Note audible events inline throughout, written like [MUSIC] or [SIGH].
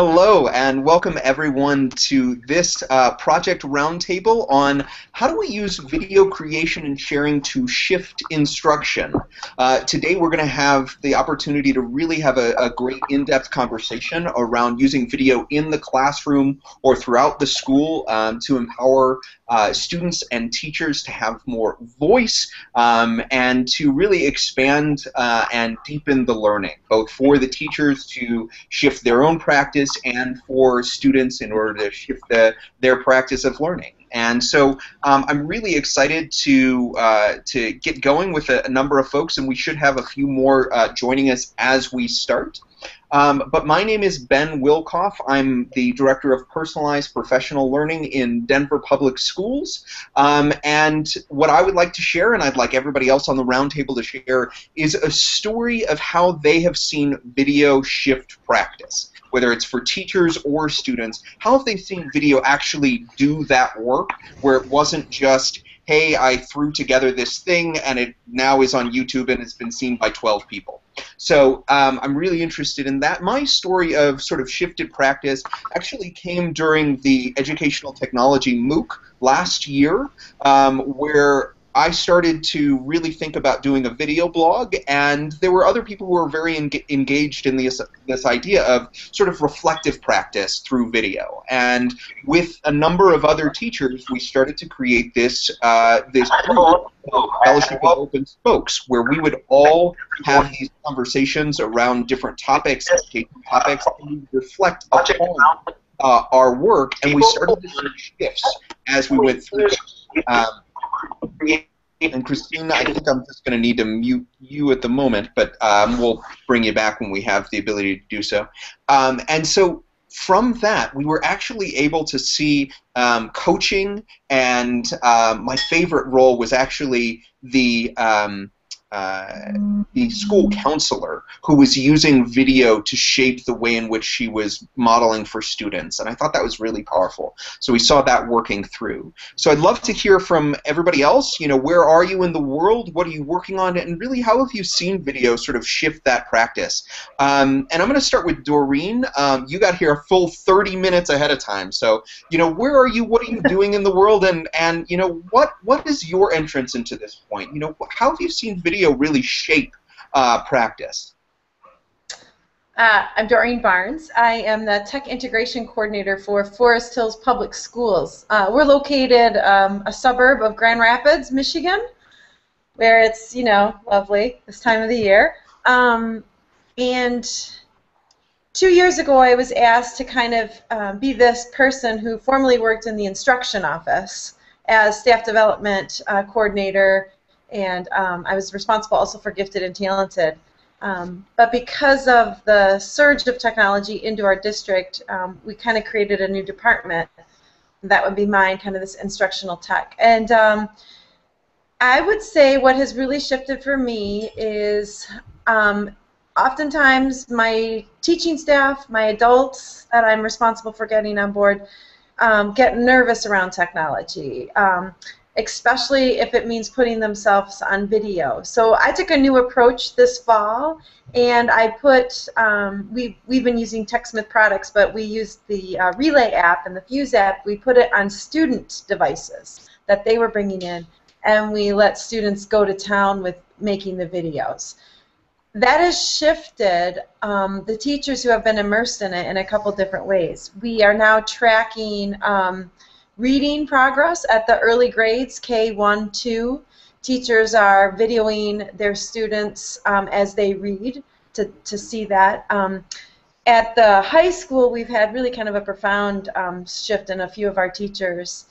Hello, and welcome everyone to this uh, project roundtable on how do we use video creation and sharing to shift instruction. Uh, today we're going to have the opportunity to really have a, a great in-depth conversation around using video in the classroom or throughout the school um, to empower uh, students and teachers to have more voice um, and to really expand uh, and deepen the learning, both for the teachers to shift their own practice and for students in order to shift the, their practice of learning. And so um, I'm really excited to uh, to get going with a, a, number of folks, and we should have a few more uh, joining us as we start. Um, but my name is Ben Wilkoff. I'm the Director of Personalized Professional Learning in Denver Public Schools. Um, and what I would like to share, and I'd like everybody else on the roundtable to share, is a story of how they have seen video shift practice. Whether it's for teachers or students, how have they seen video actually do that work where it wasn't just, hey, I threw together this thing and it now is on YouTube and it's been seen by 12 people. So um, I'm really interested in that. My story of sort of shifted practice actually came during the Educational Technology MOOC last year, um, where I started to really think about doing a video blog, and there were other people who were very en engaged in this this idea of sort of reflective practice through video. And with a number of other teachers, we started to create this uh, this group Fellowship of Open Spokes, where we would all have these conversations around different topics, topics, and reflect upon uh, our work, and we started to see shifts as we went through. Um, and Christina, I think I'm just going to need to mute you at the moment, but um, we'll bring you back when we have the ability to do so. Um, and so from that, we were actually able to see um, coaching, and uh, my favorite role was actually the um, uh, the school counselor who was using video to shape the way in which she was modeling for students. And I thought that was really powerful. So we saw that working through. So I'd love to hear from everybody else. You know, where are you in the world? What are you working on? And really, how have you seen video sort of shift that practice? Um, and I'm going to start with Doreen. Um, you got here a full 30 minutes ahead of time. So, you know, where are you? What are you [LAUGHS] doing in the world? And, and you know, what what is your entrance into this point? You know, how have you seen video video really shape uh, practice? Uh, I'm Doreen Barnes. I am the Tech Integration Coordinator for Forest Hills Public Schools. Uh, we're located um, a suburb of Grand Rapids, Michigan, where it's, you know, lovely this time of the year. Um, and two years ago, I was asked to kind of um, be this person who formerly worked in the instruction office as staff development uh, coordinator and um, I was responsible also for gifted and talented. Um, but because of the surge of technology into our district, um, we kind of created a new department. That would be mine, kind of this instructional tech. And um, I would say what has really shifted for me is um, oftentimes my teaching staff, my adults that I'm responsible for getting on board, um, get nervous around technology. Um, especially if it means putting themselves on video. So I took a new approach this fall, and I put, um, we, we've been using TechSmith products, but we used the uh, Relay app and the Fuse app. We put it on student devices that they were bringing in, and we let students go to town with making the videos. That has shifted um, the teachers who have been immersed in it in a couple different ways. We are now tracking um, reading progress at the early grades, K1, 2. Teachers are videoing their students um, as they read to, to see that. Um, at the high school, we've had really kind of a profound um, shift in a few of our teachers.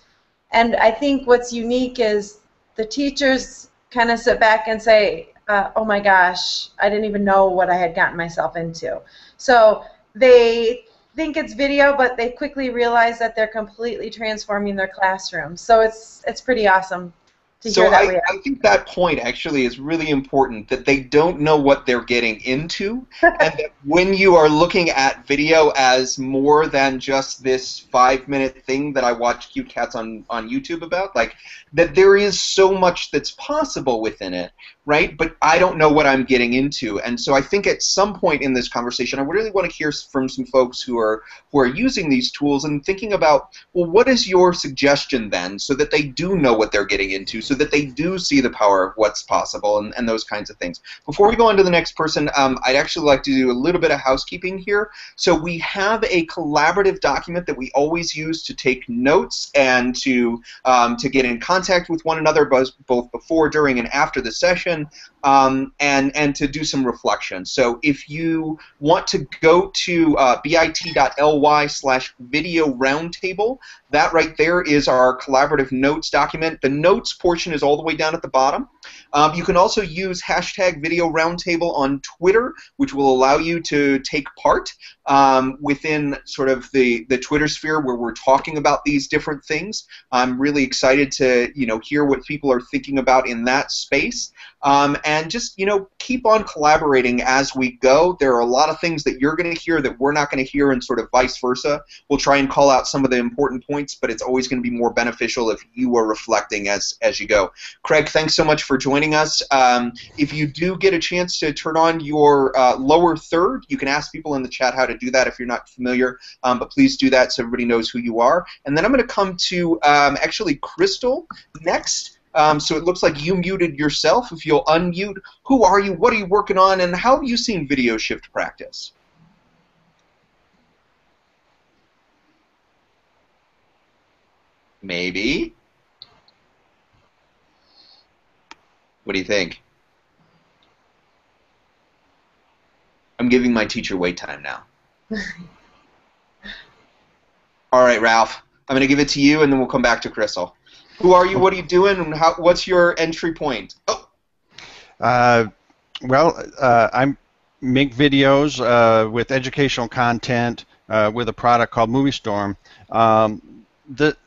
And I think what's unique is the teachers kind of sit back and say, uh, oh my gosh, I didn't even know what I had gotten myself into. So they think it's video, but they quickly realize that they're completely transforming their classroom. So it's it's pretty awesome. So I. I think that point actually is really important that they don't know what they're getting into [LAUGHS] and that when you are looking at video as more than just this five minute thing that i watch cute cats on, on youtube about like that there is so much that's possible within it right but i don't know what i'm getting into and so i think at some point in this conversation i really want to hear from some folks who are who are using these tools and thinking about well what is your suggestion then so that they do know what they're getting into so that they do see the power of what's possible and, and those kinds of things. Before we go on to the next person, um, I'd actually like to do a little bit of housekeeping here. So we have a collaborative document that we always use to take notes and to um, to get in contact with one another, both, both before, during, and after the session, um, and and to do some reflection. So if you want to go to uh, bit.ly slash video roundtable, that right there is our collaborative notes document. The notes portion is all the way down at the bottom. Um, you can also use hashtag video roundtable on Twitter, which will allow you to take part um, within sort of the, the Twitter sphere where we're talking about these different things. I'm really excited to you know hear what people are thinking about in that space. Um, and just you know keep on collaborating as we go. There are a lot of things that you're going to hear that we're not going to hear, and sort of vice versa. We'll try and call out some of the important points, but it's always going to be more beneficial if you are reflecting as as you go. Craig, thanks so much for joining us. Um, if you do get a chance to turn on your uh, lower third, you can ask people in the chat how to do that if you're not familiar. Um, but please do that so everybody knows who you are. And then I'm going to come to um, actually Crystal next. Um, so it looks like you muted yourself. If you'll unmute, who are you? What are you working on? And how have you seen video shift practice? Maybe. What do you think? I'm giving my teacher wait time now. [LAUGHS] All right, Ralph. I'm going to give it to you, and then we'll come back to Crystal. Who are you? What are you doing? And how, what's your entry point? Oh. Uh, well, uh, I make videos uh, with educational content uh, with a product called MovieStorm. Um, the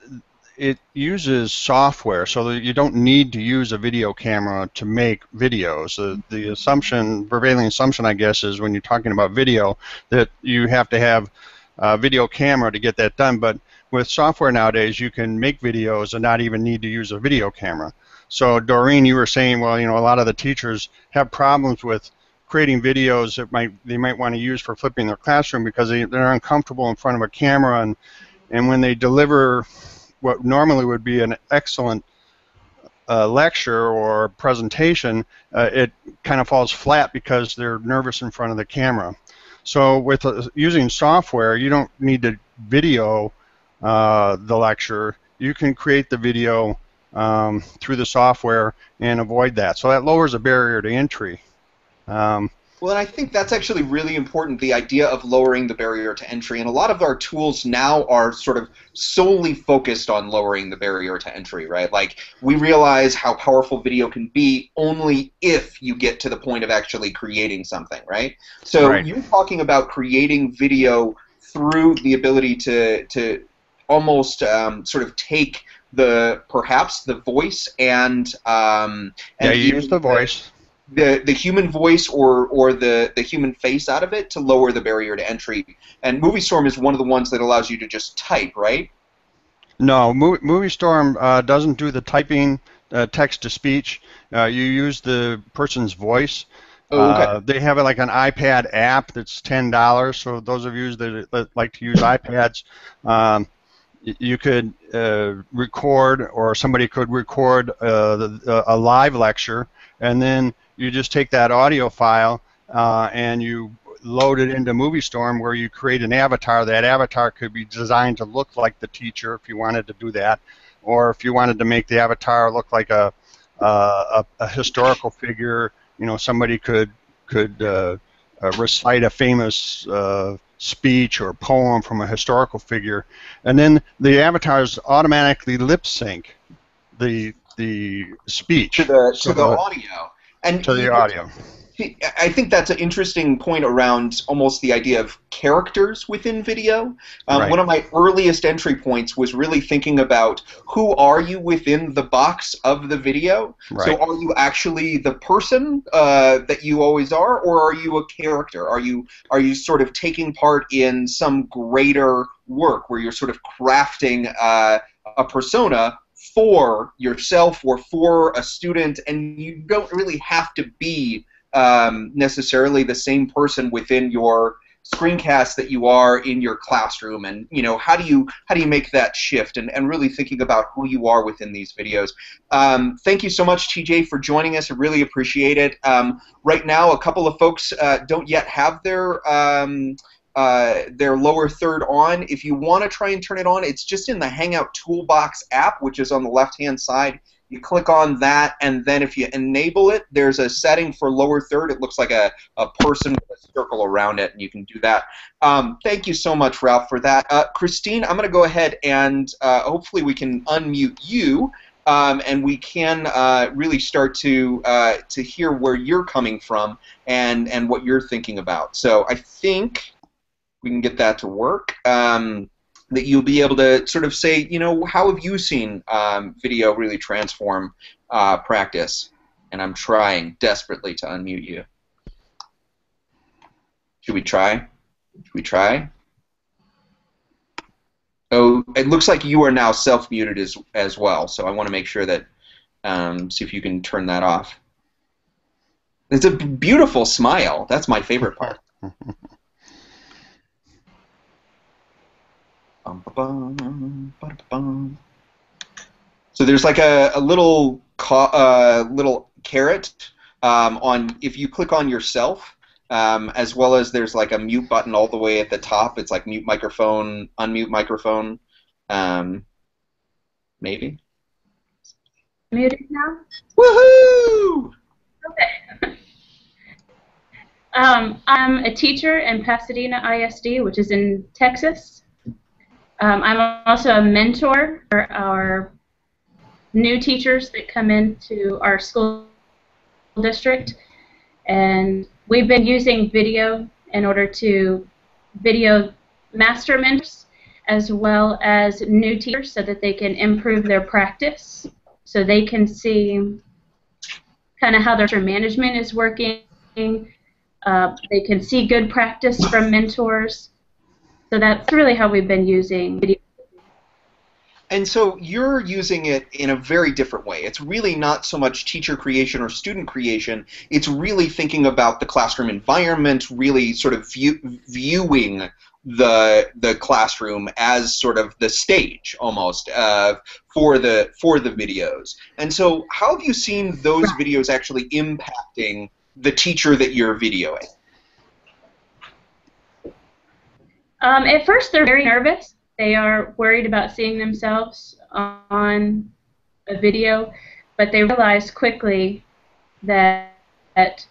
it uses software, so that you don't need to use a video camera to make videos. The, the mm-hmm. assumption, prevailing assumption, I guess, is when you're talking about video that you have to have a video camera to get that done. But with software nowadays, you can make videos and not even need to use a video camera. So Doreen, you were saying, well, you know, a lot of the teachers have problems with creating videos that might they might want to use for flipping their classroom because they, they're uncomfortable in front of a camera and and when they deliver what normally would be an excellent uh, lecture or presentation, uh, it kind of falls flat because they're nervous in front of the camera. So with uh, using software, you don't need to video uh, the lecture. You can create the video um, through the software and avoid that. So that lowers the barrier to entry. Um, well, and I think that's actually really important the idea of lowering the barrier to entry. And a lot of our tools now are sort of solely focused on lowering the barrier to entry, right? Like, we realize how powerful video can be only if you get to the point of actually creating something, right? So, Right. you're talking about creating video through the ability to, to almost um, sort of take the perhaps the voice and um, yeah, and you use the voice. The the human voice or or the the human face out of it to lower the barrier to entry. And MovieStorm is one of the ones that allows you to just type, right? No, Mo- MovieStorm uh, doesn't do the typing uh, text to speech. Uh, you use the person's voice. Oh, okay. Uh, they have like an iPad app that's ten dollars. So those of you that, that like to use iPads, um, you could uh, record, or somebody could record uh, the, a live lecture, and then you just take that audio file uh, and you load it into MovieStorm, where you create an avatar. That avatar could be designed to look like the teacher, if you wanted to do that, or if you wanted to make the avatar look like a uh, a, a historical figure. You know, somebody could could uh, uh, recite a famous uh, speech or poem from a historical figure, and then the avatars automatically lip sync the the speech To the So to the the- audio. And to the audio. I think that's an interesting point around almost the idea of characters within video. Um, Right. One of my earliest entry points was really thinking about who are you within the box of the video. Right. So are you actually the person uh, that you always are, or are you a character? Are you are you sort of taking part in some greater work where you're sort of crafting uh, a persona for yourself or for a student, and you don't really have to be um, necessarily the same person within your screencast that you are in your classroom. And you know how do you how do you make that shift? And, and really thinking about who you are within these videos. Um, thank you so much tj for joining us. I really appreciate it. Um, right now a couple of folks uh, don't yet have their um, uh, their lower third on. If you want to try and turn it on it's just in the hangout toolbox app which is on the left hand side. You click on that and then if you enable it there's a setting for lower third. It looks like a, a person with a circle around it and you can do that. Um, thank you so much ralph for that. Uh, christine i'm going to go ahead and uh, hopefully we can unmute you um, and we can uh, really start to uh, to hear where you're coming from and and what you're thinking about. So i think we can get that to work um, that you'll be able to sort of say, you know, how have you seen um, video really transform uh, practice? And I'm trying desperately to unmute you. Should we try? Should we try? Oh, it looks like you are now self-muted as as well. So I want to make sure that um, see if you can turn that off. It's a beautiful smile. That's my favorite part. [LAUGHS] So there's like a, a little ca- uh, little caret um, on if you click on yourself, um, as well as there's like a mute button all the way at the top. It's like mute microphone, unmute microphone, um, maybe. Muted now? Woohoo! Okay. [LAUGHS] um, I'm a teacher in Pasadena ISD, which is in Texas. Um, I'm also a mentor for our new teachers that come into our school district. And we've been using video in order to video master mentors as well as new teachers so that they can improve their practice, so they can see kind of how their management is working. Uh, they can see good practice from mentors. So that's really how we've been using video. And so you're using it in a very different way. It's really not so much teacher creation or student creation. It's really thinking about the classroom environment, really sort of view, viewing the the classroom as sort of the stage almost uh, for the for the videos. And so, how have you seen those videos actually impacting the teacher that you're videoing? Um, at first, they're very nervous. They are worried about seeing themselves on a video, but they realize quickly that, that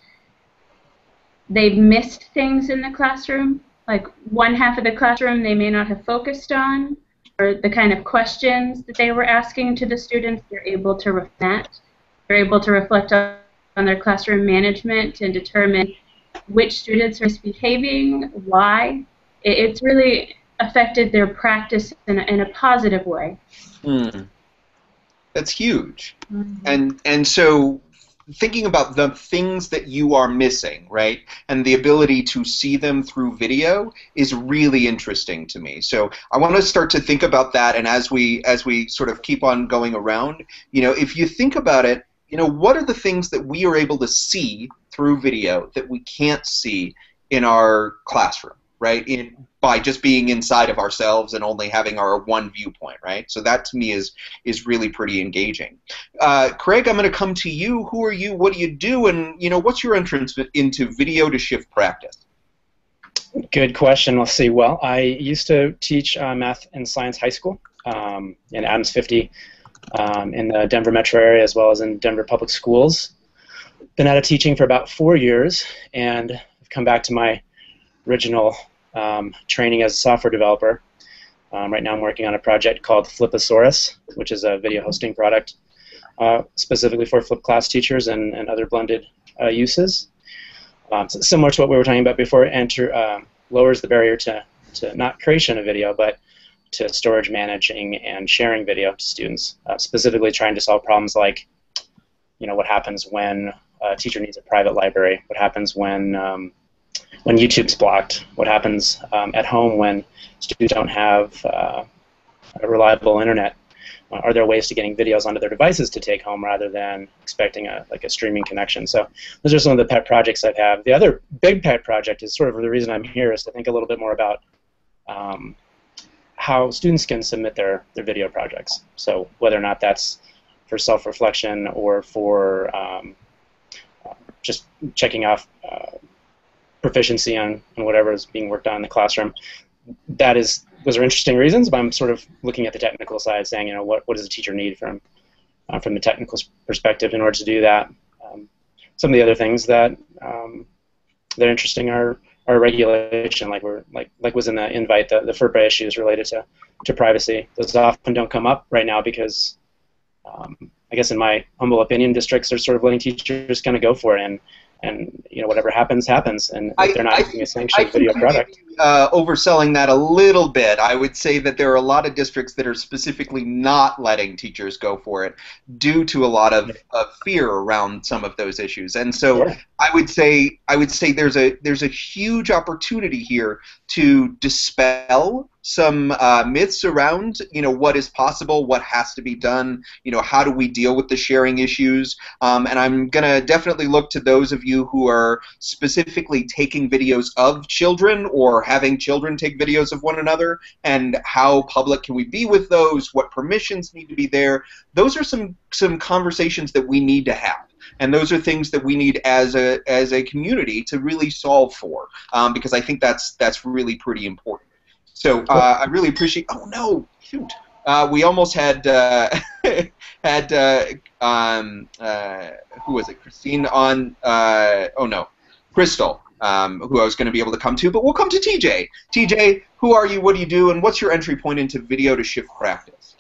they've missed things in the classroom. Like one half of the classroom they may not have focused on, or the kind of questions that they were asking to the students, they're able to reflect. They're able to reflect on, on their classroom management and determine which students are misbehaving, why. It, it's really affected their practice in a, in a positive way. Hmm. That's huge. And and so thinking about the things that you are missing, right? And the ability to see them through video is really interesting to me. So I want to start to think about that and as we as we sort of keep on going around, you know, if you think about it, you know, what are the things that we are able to see through video that we can't see in our classroom, right? In by just being inside of ourselves and only having our one viewpoint, right? So that to me is is really pretty engaging. Uh, Craig, I'm going to come to you. Who are you? What do you do? And you know, what's your entrance into video to shift practice? Good question. Let's see. Well, I used to teach uh, math and science high school um, in Adams 50 um, in the Denver metro area as well as in Denver public schools. Been out of teaching for about four years, and I've come back to my original um, training as a software developer. Um, right now, I'm working on a project called Flipasaurus, which is a video hosting product uh, specifically for flipped class teachers and, and other blended uh, uses. Um, so similar to what we were talking about before, enter, uh, lowers the barrier to, to not creation of video, but to storage, managing, and sharing video to students, uh, specifically trying to solve problems like, you know, what happens when a teacher needs a private library, what happens when um, when YouTube's blocked, what happens um, at home when students don't have uh, a reliable internet. Uh, are there ways to getting videos onto their devices to take home rather than expecting a like a streaming connection? So those are some of the pet projects I have. The other big pet project is sort of the reason I'm here is to think a little bit more about um, how students can submit their, their video projects. So whether or not that's for self-reflection or for um, just checking off uh, proficiency on, on whatever is being worked on in the classroom. That is, those are interesting reasons, but I'm sort of looking at the technical side, saying, you know, what, what does a teacher need from uh, from the technical perspective in order to do that? Um, some of the other things that um, that are interesting are our regulation, like we're like like was in the invite, the, the FERPA issues related to, to privacy. Those often don't come up right now because um, I guess in my humble opinion, districts are sort of letting teachers kind of go for it, and and you know whatever happens happens, and if I, they're not I using a sanctioned video product. Uh, overselling that a little bit, I would say that there are a lot of districts that are specifically not letting teachers go for it due to a lot of, of fear around some of those issues, and so sure. I would say I would say there's a there's a huge opportunity here to dispel some uh, myths around you know what is possible, what has to be done, you know how do we deal with the sharing issues, um, and I'm gonna definitely look to those of you who are specifically taking videos of children or having children take videos of one another, and how public can we be with those, what permissions need to be there. Those are some some conversations that we need to have and those are things that we need as a as a community to really solve for um, because I think that's that's really pretty important. So uh, I really appreciate. Oh no, shoot. Uh, we almost had uh, [LAUGHS] had uh, um, uh, who was it? Christine on. Uh, oh no, Crystal, um, who I was going to be able to come to, but we'll come to TJ. TJ, who are you? What do you do? And what's your entry point into video to shift practice?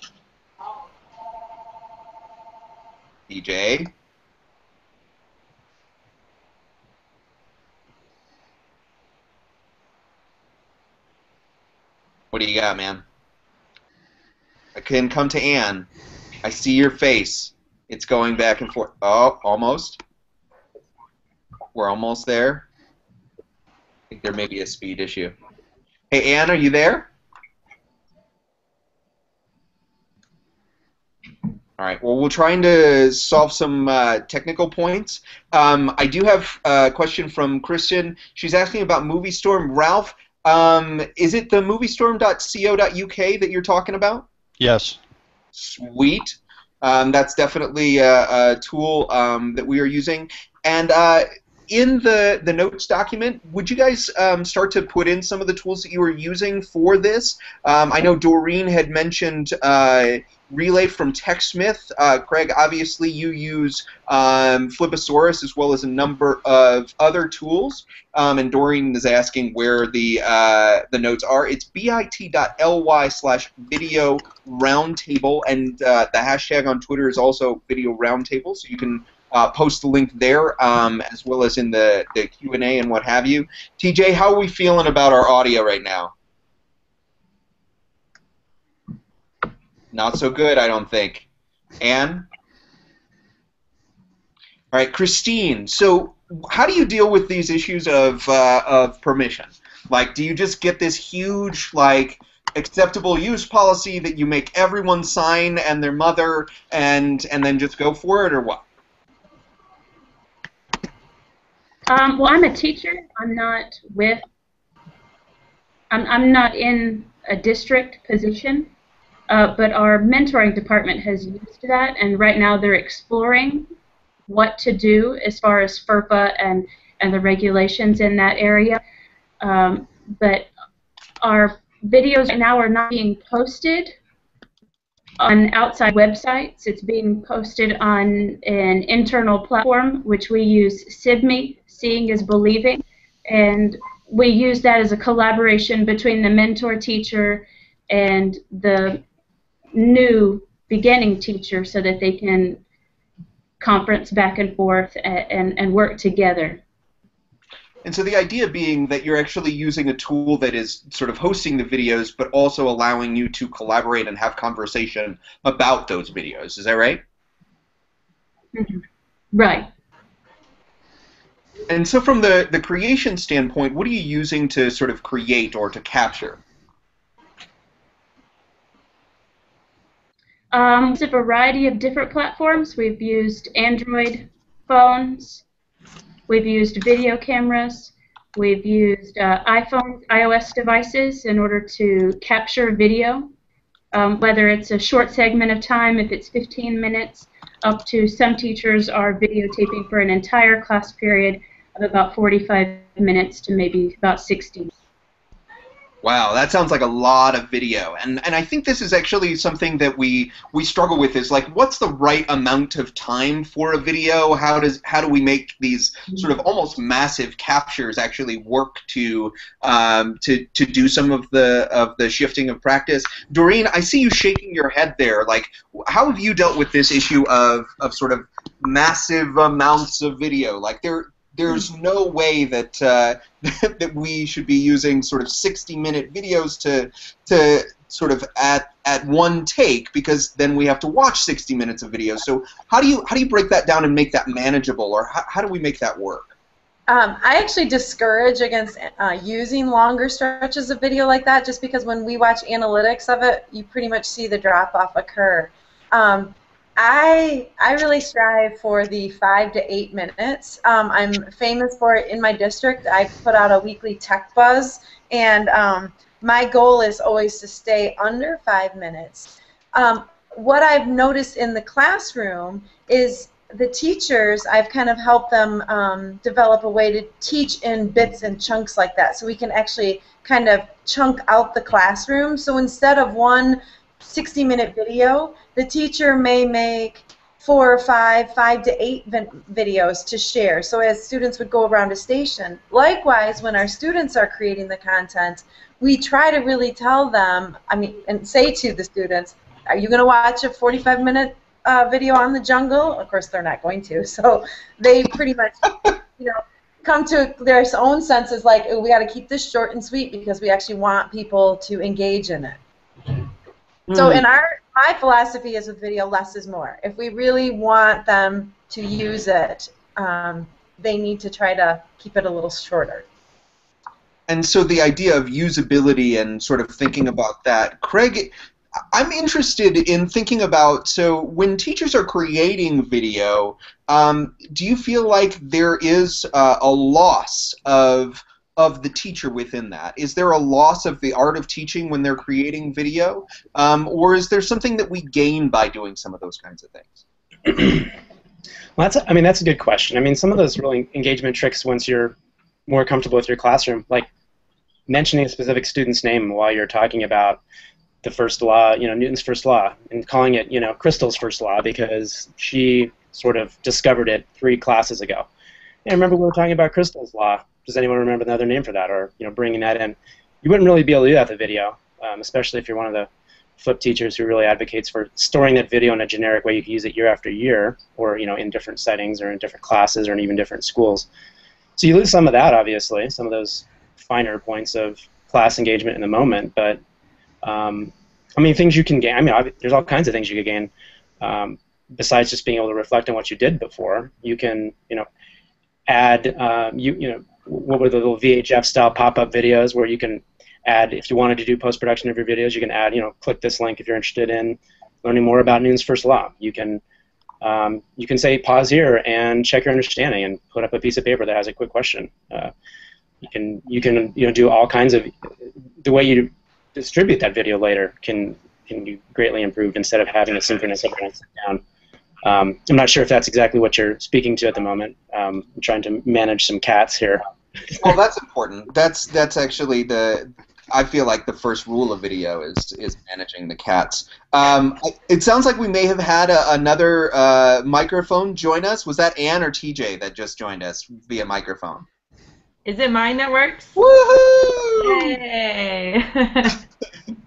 TJ. What do you got, man? I can come to Anne. I see your face. It's going back and forth. Oh, almost. We're almost there. Think there may be a speed issue. Hey, Anne, are you there? All right. Well, we're trying to solve some uh, technical points. Um, I do have a question from Christian. She's asking about Movie Storm. Ralph, um, is it the moviestorm.co.uk that you're talking about? Yes. Sweet. Um, that's definitely a, a tool um, that we are using. And uh, in the, the notes document, would you guys um, start to put in some of the tools that you were using for this? Um, I know Doreen had mentioned uh, Relay from TechSmith. Uh, Craig, obviously you use um, Flipasaurus as well as a number of other tools. Um, and Doreen is asking where the uh, the notes are. It's bit.ly slash video roundtable, and uh, the hashtag on Twitter is also video roundtable, so you can uh, post the link there um, as well as in the, the Q&A and what have you. TJ, how are we feeling about our audio right now? Not so good, I don't think. Anne? All right, Christine. So, how do you deal with these issues of uh, of permission? Like, do you just get this huge like acceptable use policy that you make everyone sign and their mother, and and then just go for it, or what? Um, well, I'm a teacher. I'm not with. I'm I'm not in a district position. Uh, but our mentoring department has used that, and right now they're exploring what to do as far as FERPA and, and the regulations in that area. Um, but our videos now are not being posted on outside websites. It's being posted on an internal platform, which we use SIBME, Seeing is Believing, and we use that as a collaboration between the mentor teacher and the new beginning teacher so that they can conference back and forth and, and, and work together. And so the idea being that you're actually using a tool that is sort of hosting the videos, but also allowing you to collaborate and have conversation about those videos. Is that right? Mm-hmm. Right. And so from the, the creation standpoint, what are you using to sort of create or to capture? Um, it's a variety of different platforms. We've used Android phones, we've used video cameras, we've used uh, iPhone, iOS devices in order to capture video, um, whether it's a short segment of time, if it's 15 minutes, up to some teachers are videotaping for an entire class period of about 45 minutes to maybe about 60 Wow, that sounds like a lot of video, and and I think this is actually something that we we struggle with is like what's the right amount of time for a video? How does how do we make these sort of almost massive captures actually work to um, to to do some of the of the shifting of practice? Doreen, I see you shaking your head there. Like, how have you dealt with this issue of of sort of massive amounts of video? Like there there's no way that uh, [LAUGHS] that we should be using sort of 60 minute videos to to sort of at at one take because then we have to watch 60 minutes of video. So how do you how do you break that down and make that manageable, or how, how do we make that work? Um, I actually discourage against uh, using longer stretches of video like that, just because when we watch analytics of it, you pretty much see the drop off occur. Um, I I really strive for the five to eight minutes. Um, I'm famous for it in my district. I put out a weekly tech buzz, and um, my goal is always to stay under five minutes. Um, what I've noticed in the classroom is the teachers, I've kind of helped them um, develop a way to teach in bits and chunks like that, so we can actually kind of chunk out the classroom. So instead of one 60 minute video, the teacher may make four or five, five to eight videos to share. So as students would go around a station. Likewise, when our students are creating the content, we try to really tell them, I mean, and say to the students, are you going to watch a 45 minute uh, video on the jungle? Of course, they're not going to. So they pretty much, you know, come to their own senses like, we got to keep this short and sweet because we actually want people to engage in it. So in our my philosophy is with video, less is more. If we really want them to use it, um, they need to try to keep it a little shorter. And so the idea of usability and sort of thinking about that, Craig, I'm interested in thinking about so when teachers are creating video, um, do you feel like there is uh, a loss of of the teacher within that? Is there a loss of the art of teaching when they're creating video, um, or is there something that we gain by doing some of those kinds of things? [CLEARS THROAT] well, that's a, I mean that's a good question. I mean some of those really engagement tricks once you're more comfortable with your classroom, like mentioning a specific student's name while you're talking about the first law, you know, Newton's first law, and calling it, you know, Crystal's first law because she sort of discovered it three classes ago. And remember we were talking about Crystal's law does anyone remember another name for that, or you know, bringing that in? You wouldn't really be able to do that with video, um, especially if you're one of the flip teachers who really advocates for storing that video in a generic way you can use it year after year, or you know, in different settings or in different classes or in even different schools. So you lose some of that, obviously, some of those finer points of class engagement in the moment. But um, I mean, things you can gain. I mean, there's all kinds of things you could gain. Um, besides just being able to reflect on what you did before, you can, you know, add, um, you, you know, what were the little VH1 style pop-up videos where you can add if you wanted to do post-production of your videos you can add you know click this link if you're interested in learning more about Newton's first law. You can um, you can say pause here and check your understanding and put up a piece of paper that has a quick question. Uh, you can you can you know do all kinds of the way you distribute that video later can can be greatly improved instead of having a synchronous everyone sit down um, I'm not sure if that's exactly what you're speaking to at the moment. Um, I'm trying to manage some cats here well, that's important. That's that's actually the. I feel like the first rule of video is is managing the cats. Um, it sounds like we may have had a, another uh, microphone join us. Was that Anne or TJ that just joined us via microphone? Is it mine that works? Woohoo! Yay! [LAUGHS]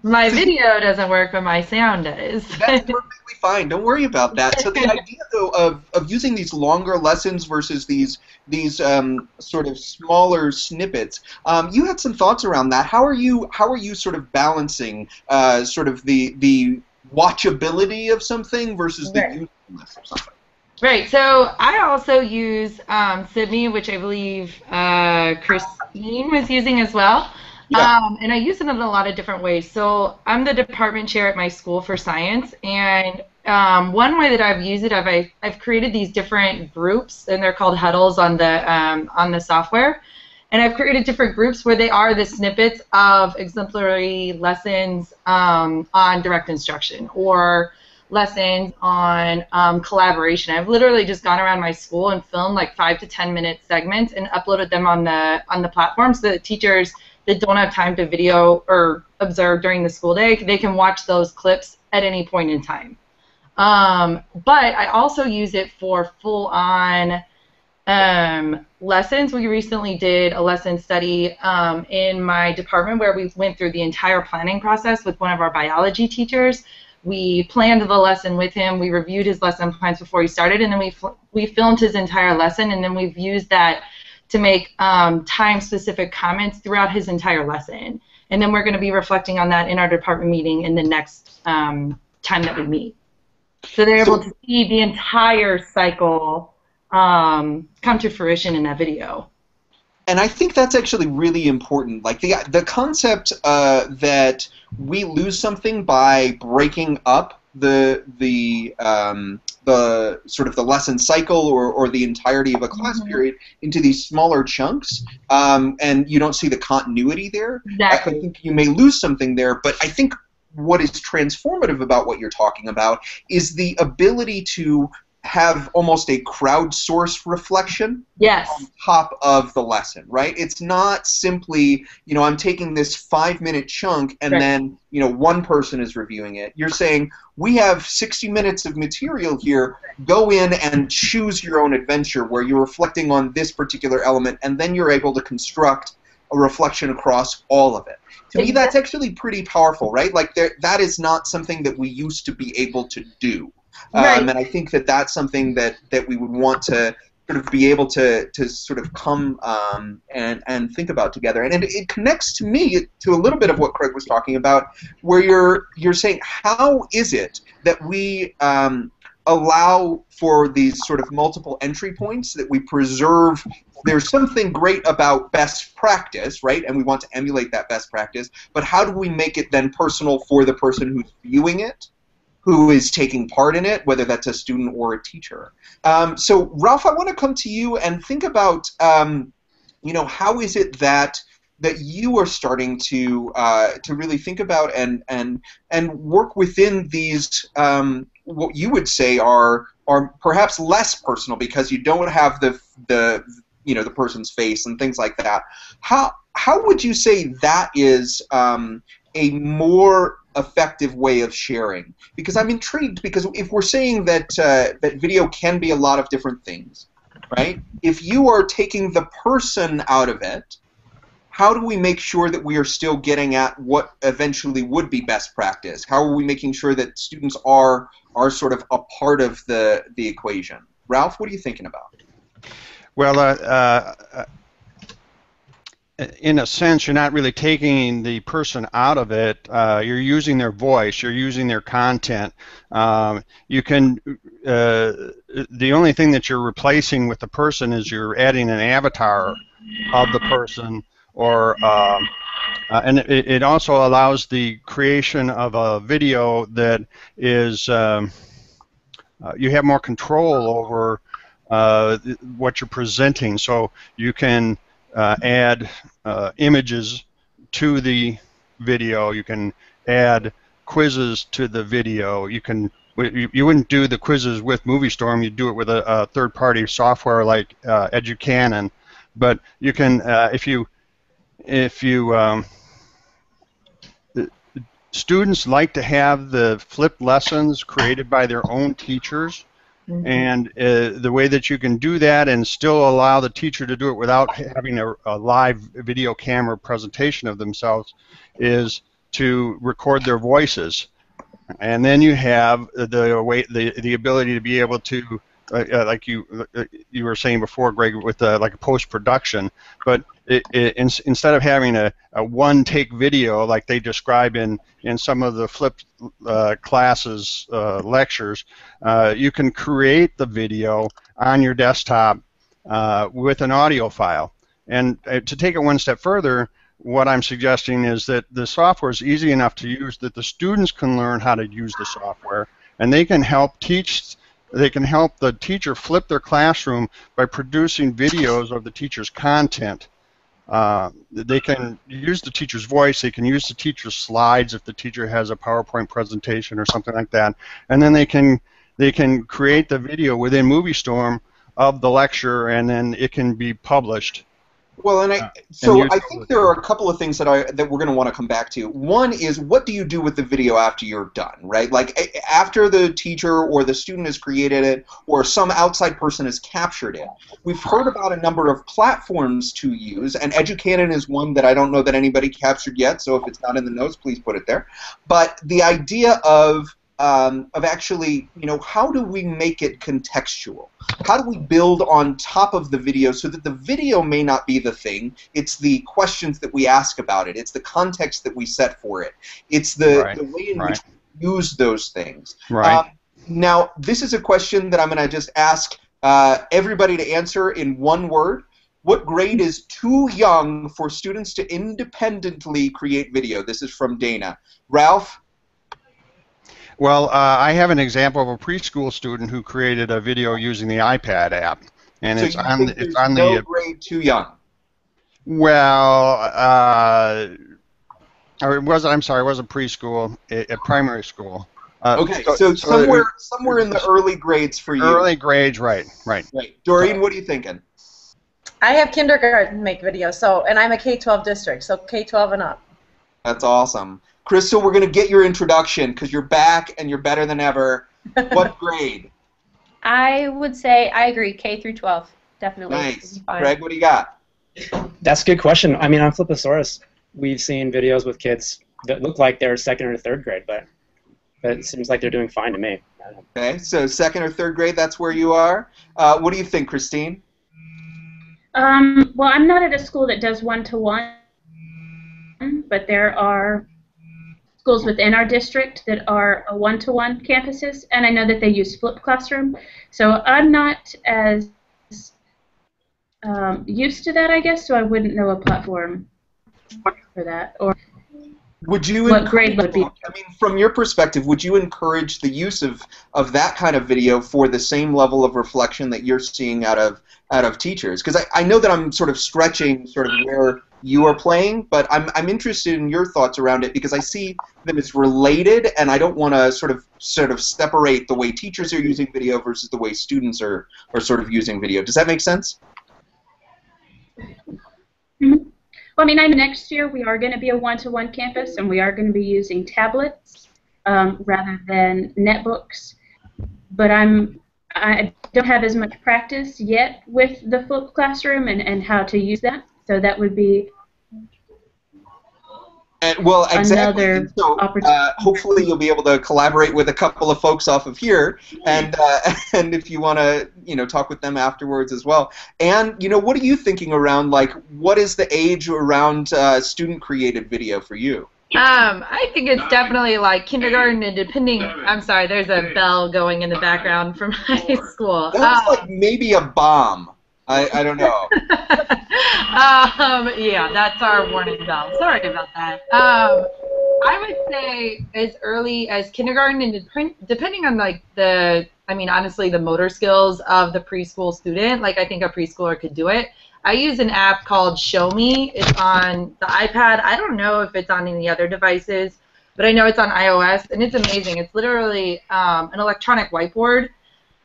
My video doesn't work, but my sound does. That's perfectly fine. Don't worry about that. So the [LAUGHS] idea, though, of, of using these longer lessons versus these these um, sort of smaller snippets, um, you had some thoughts around that. How are you How are you sort of balancing uh, sort of the the watchability of something versus the Right. usefulness of something? Right. So I also use um, SIBME, which I believe uh, Christine was using as well. Yeah. Um, and I use it in a lot of different ways. So I'm the department chair at my school for science, and um, one way that I've used it, I've I've created these different groups, and they're called huddles on the um, on the software. And I've created different groups where they are the snippets of exemplary lessons um, on direct instruction or lessons on um, collaboration. I've literally just gone around my school and filmed like five to ten minute segments and uploaded them on the on the platform so that teachers that don't have time to video or observe during the school day they can watch those clips at any point in time. Um, but I also use it for full on um, lessons. We recently did a lesson study um, in my department where we went through the entire planning process with one of our biology teachers. We planned the lesson with him. We reviewed his lesson plans before he started, and then we fl- we filmed his entire lesson, and then we've used that to make um, time-specific comments throughout his entire lesson. And then we're going to be reflecting on that in our department meeting in the next um, time that we meet. So they're able to see the entire cycle um, come to fruition in that video. And I think that's actually really important. Like the the concept uh, that we lose something by breaking up the the um, the sort of the lesson cycle or, or the entirety of a class Mhm. period into these smaller chunks, um, and you don't see the continuity there. I- I think you may lose something there, but I think what is transformative about what you're talking about is the ability to have almost a crowdsourced reflection Yes. top of the lesson, right? It's not simply, you know, I'm taking this five minute chunk and Right. then, you know, one person is reviewing it. You're saying, we have 60 minutes of material here. Go in and choose your own adventure where you're reflecting on this particular element and then you're able to construct a reflection across all of it. To me, that's actually pretty powerful, right? Like, there, that is not something that we used to be able to do. Right. Um, and I think that that's something that, that we would want to sort of be able to, to sort of come um, and, and think about together. And it, it connects to me to a little bit of what Craig was talking about, where you're, you're saying, how is it that we um, allow for these sort of multiple entry points, that we preserve there's something great about best practice, right? And we want to emulate that best practice, but how do we make it then personal for the person who's viewing it? who is taking part in it, whether that's a student or a teacher. Um, so, Ralph, I want to come to you and think about, um, you know, how is it that that you are starting to uh, to really think about and and and work within these um, what you would say are are perhaps less personal because you don't have the the you know the person's face and things like that. How how would you say that is um, a more effective way of sharing because I'm intrigued because if we're saying that uh, that video can be a lot of different things, right? If you are taking the person out of it, how do we make sure that we are still getting at what eventually would be best practice? How are we making sure that students are are sort of a part of the the equation? Ralph, what are you thinking about? Well, uh, uh, in a sense, you're not really taking the person out of it. Uh, you're using their voice. You're using their content. Um, you can. Uh, the only thing that you're replacing with the person is you're adding an avatar of the person, or um, uh, and it, it also allows the creation of a video that is. Um, uh, you have more control over uh, what you're presenting, so you can uh, add uh, images to the video. You can add quizzes to the video. You can you, wouldn't do the quizzes with MovieStorm. You'd do it with a, a third-party software like uh, Educanon. But you can if you if you um, students like to have the flipped lessons created by their own teachers. And uh, the way that you can do that and still allow the teacher to do it without having a, a live video camera presentation of themselves is to record their voices, and then you have the way the the ability to be able to uh, uh, like you uh, you were saying before, Greg, with uh, like a post production. But it, it, in, instead of having a, a one take video like they describe in in some of the flipped uh, classes uh, lectures, you can create the video on your desktop with an audio file. And to take it one step further, what I'm suggesting is that the software is easy enough to use that the students can learn how to use the software and they can help teach they can help the teacher flip their classroom by producing videos of the teacher's content. Uh, they can use the teacher's voice, they can use the teacher's slides if the teacher has a PowerPoint presentation or something like that, and then they can they can create the video within MovieStorm of the lecture and then it can be published well, and I so I think there are a couple of things that I that we're going to want to come back to. One is what do you do with the video after you're done, right? Like after the teacher or the student has created it or some outside person has captured it. We've heard about a number of platforms to use, and Educanon is one that I don't know that anybody captured yet. So if it's not in the notes, please put it there. But the idea of um, of actually, you know, how do we make it contextual? How do we build on top of the video so that the video may not be the thing? It's the questions that we ask about it. It's the context that we set for it. It's the, right. the way in right. which we use those things. Right. Um, now, this is a question that I'm going to just ask uh, everybody to answer in one word. What grade is too young for students to independently create video? This is from Dana. Ralph? Well, uh, I have an example of a preschool student who created a video using the iPad app, and so it's on it's on no the grade too young. Well, uh, or it was I'm sorry, it wasn't preschool, at primary school. Uh, okay, so, so, somewhere somewhere in the early grades for you. Early grades, right, right. Right, Doreen, what are you thinking? I have kindergarten make videos, so and I'm a K-12 district, so K-12 and up. That's awesome. Crystal, we're going to get your introduction because you're back and you're better than ever. What [LAUGHS] grade? I would say I agree. K through 12, definitely. Nice. Greg, what do you got? That's a good question. I mean, on Flipposaurus, we've seen videos with kids that look like they're second or third grade, but but it seems like they're doing fine to me. Okay, so second or third grade, that's where you are. Uh, what do you think, Christine? Um, well, I'm not at a school that does one to one, but there are schools within our district that are one-to-one campuses, and I know that they use Flip Classroom. So I'm not as um, used to that, I guess, so I wouldn't know a platform for that. Or would you what grade would be? I mean, from your perspective, would you encourage the use of, of that kind of video for the same level of reflection that you're seeing out of out of teachers? Because I, I know that I'm sort of stretching sort of where you are playing, but I'm, I'm interested in your thoughts around it because I see that it's related, and I don't want to sort of sort of separate the way teachers are using video versus the way students are, are sort of using video. Does that make sense? Mm-hmm. Well, I mean, I next year we are going to be a one-to-one campus, and we are going to be using tablets um, rather than netbooks. But I'm I don't have as much practice yet with the flipped classroom and, and how to use that. So that would be and, well, exactly. Another so, uh, hopefully, you'll be able to collaborate with a couple of folks off of here, and uh, [LAUGHS] and if you want to, you know, talk with them afterwards as well. And you know, what are you thinking around like what is the age around uh, student-created video for you? Um, I think it's definitely like kindergarten and depending. I'm sorry, there's a bell going in the background from [LAUGHS] high school. That's um, like maybe a bomb. I, I don't know. [LAUGHS] um, yeah, that's our warning bell. Sorry about that. Um, I would say as early as kindergarten and depending on like the, I mean, honestly, the motor skills of the preschool student, like I think a preschooler could do it. I use an app called ShowMe. It's on the iPad. I don't know if it's on any other devices, but I know it's on iOS, and it's amazing. It's literally um, an electronic whiteboard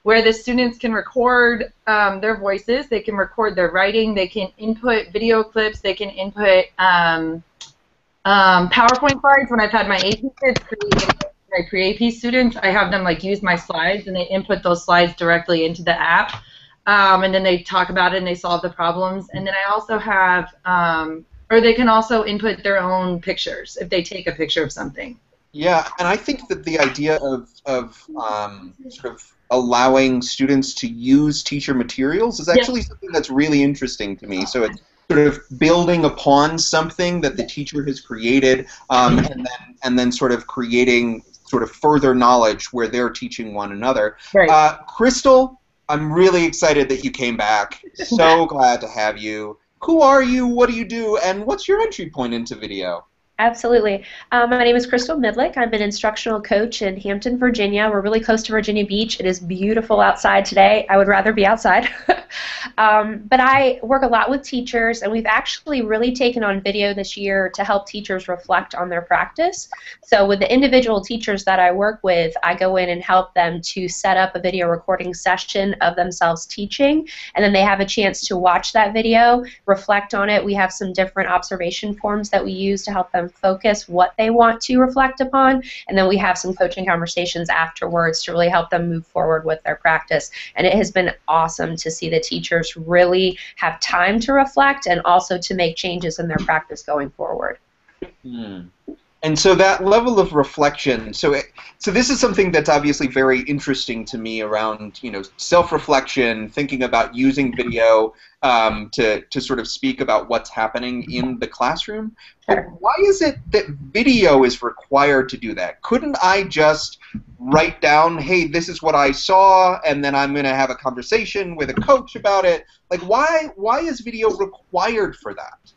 where the students can record um, their voices, they can record their writing, they can input video clips, they can input um, um, PowerPoint slides. When I've had my AP kids create, my pre-AP students, I have them like use my slides and they input those slides directly into the app. Um, and then they talk about it and they solve the problems. And then I also have um, or they can also input their own pictures if they take a picture of something. Yeah, and I think that the idea of, of um, sort of allowing students to use teacher materials is actually something that's really interesting to me. So it's sort of building upon something that the teacher has created, um, and then and then sort of creating sort of further knowledge where they're teaching one another. Right. Uh, Crystal, I'm really excited that you came back. [LAUGHS] So glad to have you. Who are you? What do you do? And what's your entry point into video? Absolutely. Um, my name is Crystal Midlick. I'm an instructional coach in Hampton, Virginia. We're really close to Virginia Beach. It is beautiful outside today. I would rather be outside. [LAUGHS] um, but I work a lot with teachers, and we've actually really taken on video this year to help teachers reflect on their practice. So, with the individual teachers that I work with, I go in and help them to set up a video recording session of themselves teaching, and then they have a chance to watch that video, reflect on it. We have some different observation forms that we use to help them focus what they want to reflect upon, and then we have some coaching conversations afterwards to really help them move forward with their practice. And it has been awesome to see the teachers really have time to reflect and also to make changes in their practice going forward. Hmm. And so that level of reflection. So, it, so this is something that's obviously very interesting to me around, you know, self-reflection, thinking about using video um, to to sort of speak about what's happening in the classroom. But why is it that video is required to do that? Couldn't I just write down, hey, this is what I saw, and then I'm going to have a conversation with a coach about it? Like, why why is video required for that?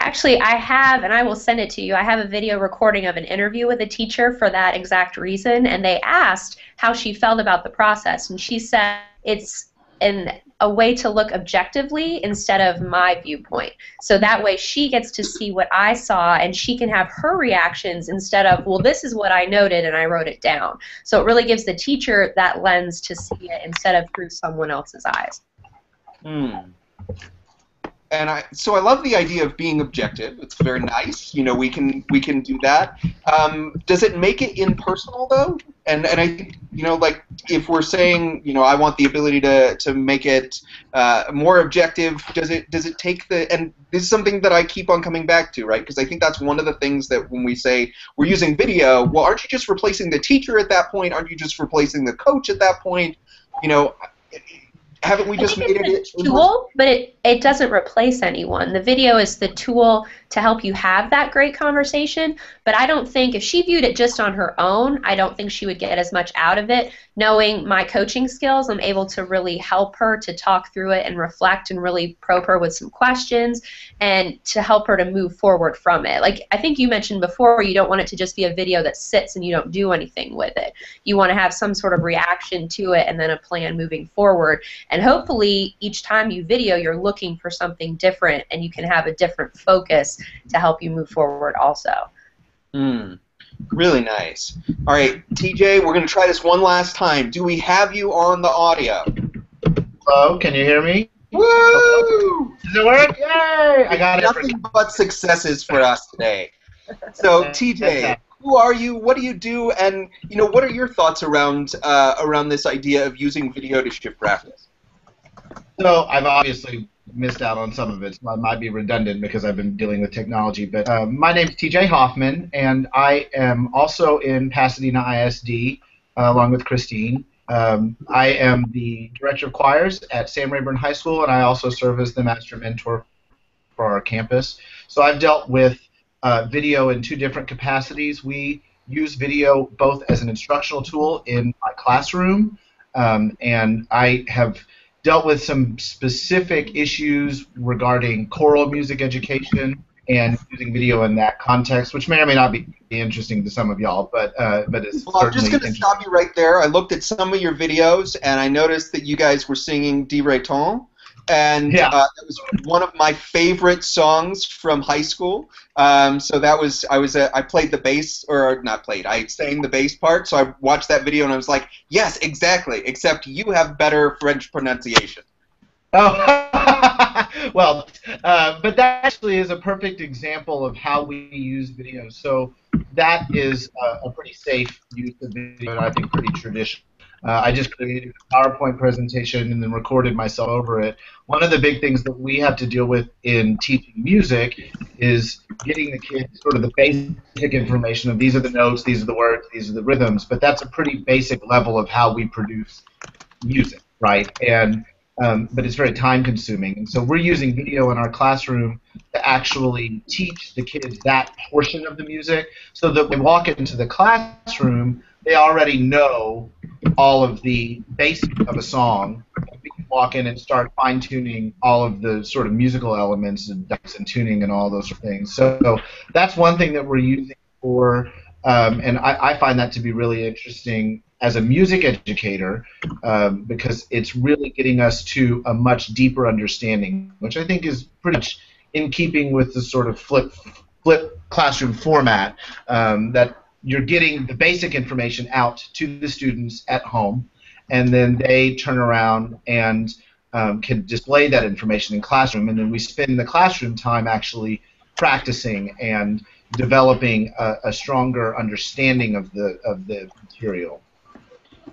Actually, I have, and I will send it to you. I have a video recording of an interview with a teacher for that exact reason, and they asked how she felt about the process, and she said it's an a way to look objectively instead of my viewpoint. So that way she gets to see what I saw and she can have her reactions instead of, well, this is what I noted and I wrote it down. So it really gives the teacher that lens to see it instead of through someone else's eyes. Hmm. And I, so I love the idea of being objective. It's very nice. You know, we can we can do that. Um, does it make it impersonal though? And and I you know, like if we're saying, you know, I want the ability to to make it uh, more objective. Does it does it take the and this is something that I keep on coming back to, right? Because I think that's one of the things that when we say we're using video, well, aren't you just replacing the teacher at that point? Aren't you just replacing the coach at that point? You know, haven't we just made it? It's a tool, but it, it doesn't replace anyone. The video is the tool to help you have that great conversation, but I don't think if she viewed it just on her own, I don't think she would get as much out of it. Knowing my coaching skills, I'm able to really help her to talk through it and reflect and really probe her with some questions and to help her to move forward from it. Like I think you mentioned before, you don't want it to just be a video that sits and you don't do anything with it. You want to have some sort of reaction to it and then a plan moving forward. And hopefully each time you video, you're looking for something different and you can have a different focus to help you move forward also. Hmm. Really nice. All right, TJ, we're going to try this one last time. Do we have you on the audio? Hello, can you hear me? Woo! Does it work? Yay! I got it. Nothing but successes for us today. [LAUGHS] So, TJ, who are you? What do you do? And you know, what are your thoughts around uh, around this idea of using video to shift practice? So I've obviously missed out on some of it. So I might be redundant because I've been dealing with technology. But uh, my name is TJ Hoffman, and I am also in Pasadena ISD uh, along with Christine. Um, I am the director of choirs at Sam Rayburn High School, and I also serve as the master mentor for our campus. So I've dealt with uh, video in two different capacities. We use video both as an instructional tool in my classroom, um, and I have dealt with some specific issues regarding choral music education and using video in that context, which may or may not be interesting to some of y'all, but uh, but it's well, I'm just going to stop you right there. I looked at some of your videos and I noticed that you guys were singing "Dirait-on," and yeah. uh, that was one of my favorite songs from high school. Um, so that was I was uh, I played the bass or not played I sang the bass part. So I watched that video and I was like, yes, exactly. Except you have better French pronunciation. Oh, [LAUGHS] well, uh, but that actually is a perfect example of how we use video. So that is a pretty safe use of video, and I think pretty traditional. Uh, I just created a PowerPoint presentation and then recorded myself over it. One of the big things that we have to deal with in teaching music is getting the kids sort of the basic information of these are the notes, these are the words, these are the rhythms, but that's a pretty basic level of how we produce music, right? And um, but it's very time consuming. And so we're using video in our classroom to actually teach the kids that portion of the music so that they walk into the classroom, they already know all of the basics of a song. We can walk in and start fine tuning all of the sort of musical elements and and tuning and all those things. So, that's one thing that we're using for, um, and I, I find that to be really interesting as a music educator um, because it's really getting us to a much deeper understanding, which I think is pretty much in keeping with the sort of flip flip classroom format um, that you're getting the basic information out to the students at home, and then they turn around and um, can display that information in classroom, and then we spend the classroom time actually practicing and developing a, a stronger understanding of the of the material.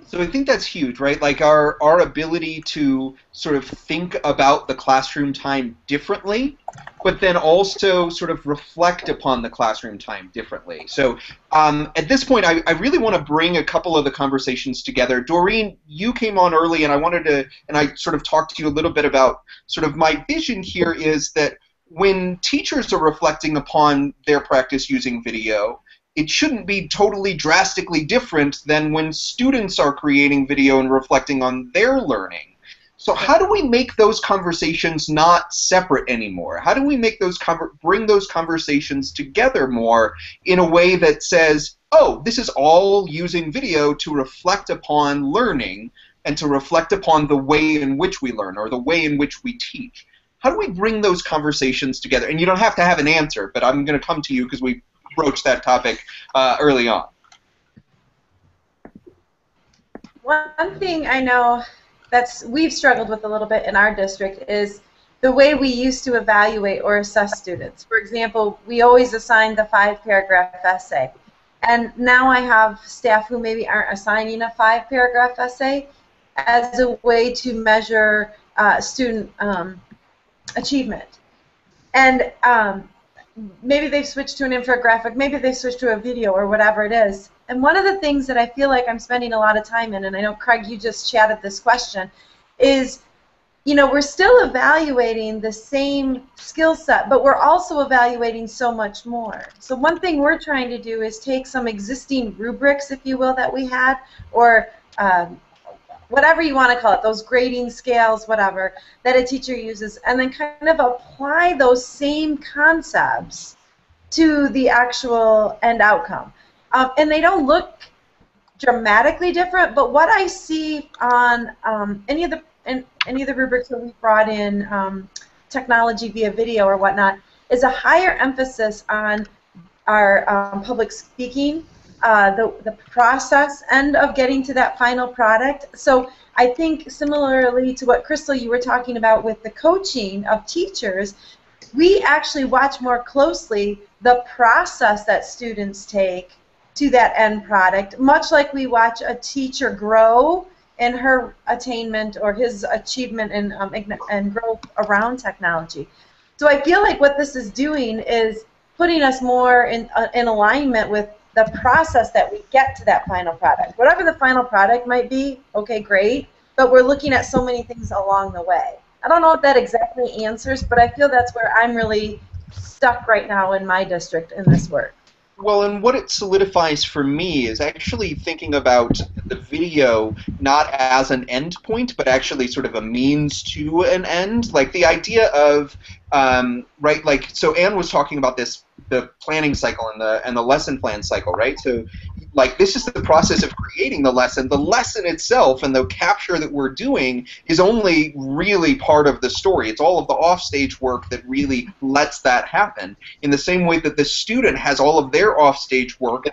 So I think that's huge, right? Like our our ability to sort of think about the classroom time differently, but then also sort of reflect upon the classroom time differently. So um, at this point, I, I really want to bring a couple of the conversations together. Doreen, you came on early, and I wanted to, and I sort of talked to you a little bit about sort of my vision here is that when teachers are reflecting upon their practice using video, it shouldn't be totally drastically different than when students are creating video and reflecting on their learning. So how do we make those conversations not separate anymore? How do we make those bring those conversations together more in a way that says, "Oh, this is all using video to reflect upon learning and to reflect upon the way in which we learn or the way in which we teach." How do we bring those conversations together? And you don't have to have an answer, but I'm going to come to you because we broached that topic uh, early on. One thing I know that's we've struggled with a little bit in our district is the way we used to evaluate or assess students. For example, we always assigned the five paragraph essay. And now I have staff who maybe aren't assigning a five paragraph essay as a way to measure uh, student um, achievement. And um, maybe they've switched to an infographic, maybe they've switched to a video or whatever it is. And one of the things that I feel like I'm spending a lot of time in, and I know Craig, you just chatted this question, is you know, we're still evaluating the same skill set, but we're also evaluating so much more. So one thing we're trying to do is take some existing rubrics, if you will, that we had, or um, whatever you want to call it, those grading scales, whatever, that a teacher uses, and then kind of apply those same concepts to the actual end outcome. Um, and they don't look dramatically different, but what I see on um, any of the in, any of the rubrics that we brought in, um, technology via video or whatnot, is a higher emphasis on our um, public speaking uh, the, the process end of getting to that final product. So I think similarly to what Crystal you were talking about with the coaching of teachers, we actually watch more closely the process that students take to that end product, much like we watch a teacher grow in her attainment or his achievement and, um, and growth around technology. So I feel like what this is doing is putting us more in, uh, in alignment with the process that we get to that final product. Whatever the final product might be, okay, great, but we're looking at so many things along the way. I don't know if that exactly answers, but I feel that's where I'm really stuck right now in my district in this work. Well, and what it solidifies for me is actually thinking about the video not as an end point, but actually sort of a means to an end. Like the idea of, um, right, like, so Anne was talking about this the planning cycle and the and the lesson plan cycle, right? So like this is the process of creating the lesson. The lesson itself and the capture that we're doing is only really part of the story. It's all of the offstage work that really lets that happen. In the same way that the student has all of their offstage work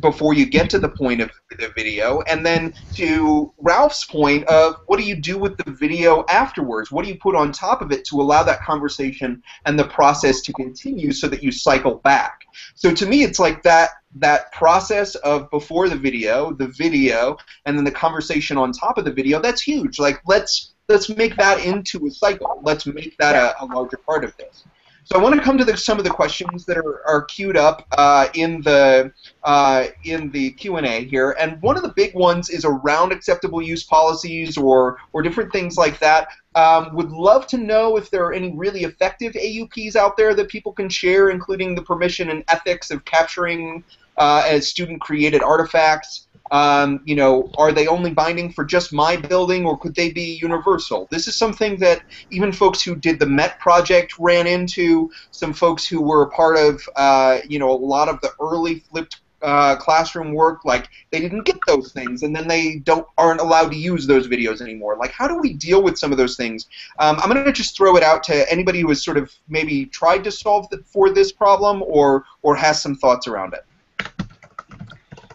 before you get to the point of the video, and then to Ralph's point of what do you do with the video afterwards? What do you put on top of it to allow that conversation and the process to continue so that you cycle back? So to me, it's like that that process of before the video, the video, and then the conversation on top of the video. That's huge. Like let's let's make that into a cycle. Let's make that a, a larger part of this. So I want to come to the, some of the questions that are, are queued up uh, in the uh, in the Q and A here, and one of the big ones is around acceptable use policies or or different things like that. Um, would love to know if there are any really effective AUPs out there that people can share, including the permission and ethics of capturing uh, as student created artifacts. Um, you know, are they only binding for just my building, or could they be universal? This is something that even folks who did the Met project ran into. Some folks who were part of, uh, you know, a lot of the early flipped uh, classroom work, like they didn't get those things, and then they don't aren't allowed to use those videos anymore. Like, how do we deal with some of those things? Um, I'm going to just throw it out to anybody who has sort of maybe tried to solve the, for this problem or or has some thoughts around it.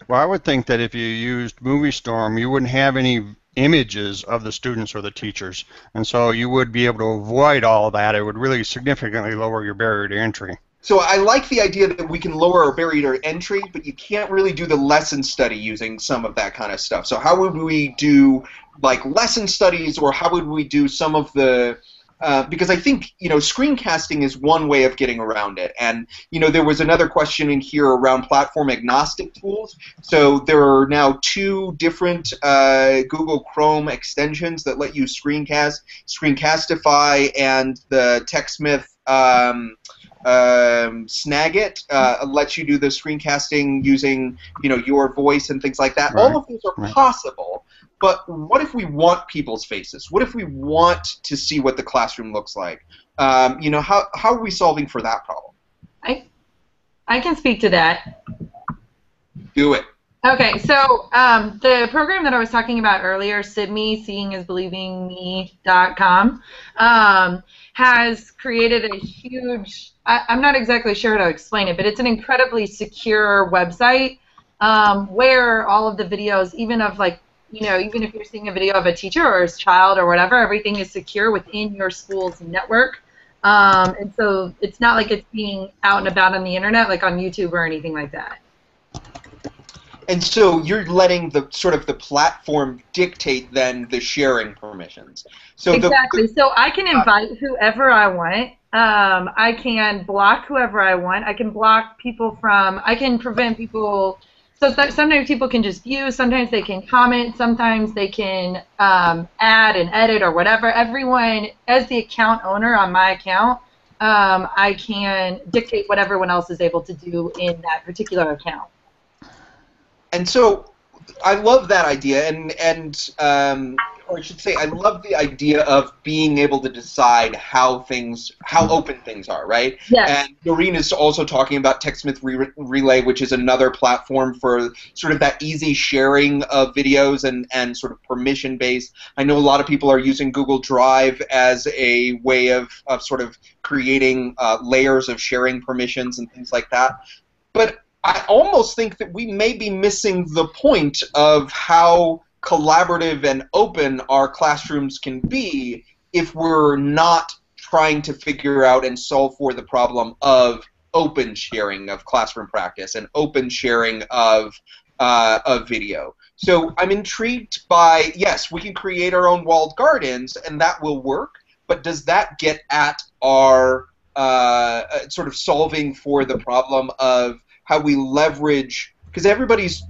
Well, I would think that if you used MovieStorm, you wouldn't have any images of the students or the teachers, and so you would be able to avoid all that. It would really significantly lower your barrier to entry. So I like the idea that we can lower our barrier to entry, but you can't really do the lesson study using some of that kind of stuff. So how would we do like lesson studies, or how would we do some of the uh, because I think you know screencasting is one way of getting around it, and you know there was another question in here around platform agnostic tools. So there are now two different uh, Google Chrome extensions that let you screencast, Screencastify and the TechSmith. Um, um, Snagit uh, lets you do the screencasting using you know your voice and things like that. Right. All of these are Right. possible, but what if we want people's faces? What if we want to see what the classroom looks like? Um, you know, how, how are we solving for that problem? I, I can speak to that. Do it. Okay, so um, the program that I was talking about earlier, SIBME, Seeing is Believing Me.com, um, has created a huge, I, I'm not exactly sure how to explain it, but it's an incredibly secure website um, where all of the videos, even of like, you know, even if you're seeing a video of a teacher or a child or whatever, everything is secure within your school's network. Um, and so it's not like it's being out and about on the internet, like on YouTube or anything like that. And so you're letting the sort of the platform dictate then the sharing permissions. So exactly. the, so I can invite whoever I want. Um, I can block whoever I want. I can block people from. I can prevent people. So th- sometimes people can just view. Sometimes they can comment. Sometimes they can um, add and edit or whatever. Everyone, as the account owner on my account, um, I can dictate what everyone else is able to do in that particular account. and so I love that idea, and and um, or I should say, I love the idea of being able to decide how things, how open things are, right? Yes. And Noreen is also talking about TechSmith Re- Relay, which is another platform for sort of that easy sharing of videos and, and sort of permission based. I know a lot of people are using Google Drive as a way of, of sort of creating uh, layers of sharing permissions and things like that. But I almost think that we may be missing the point of how collaborative and open our classrooms can be if we're not trying to figure out and solve for the problem of open sharing of classroom practice and open sharing of uh, of video. So I'm intrigued by yes, we can create our own walled gardens and that will work, but does that get at our uh, uh, sort of solving for the problem of how we leverage because everybody's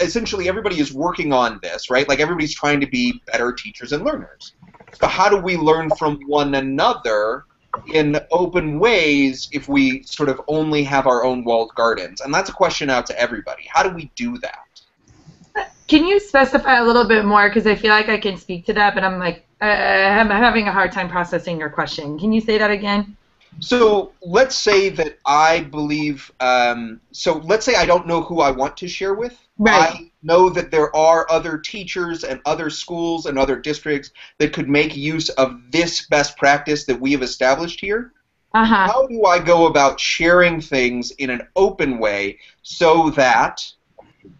essentially everybody is working on this, right? Like everybody's trying to be better teachers and learners. So how do we learn from one another in open ways if we sort of only have our own walled gardens? And that's a question out to everybody. How do we do that? Can you specify a little bit more? Because I feel like I can speak to that, but I'm like, uh, I'm having a hard time processing your question. Can you say that again? So let's say that I believe. Um, so let's say I don't know who I want to share with. Right. I know that there are other teachers and other schools and other districts that could make use of this best practice that we have established here. Uh huh. How do I go about sharing things in an open way so that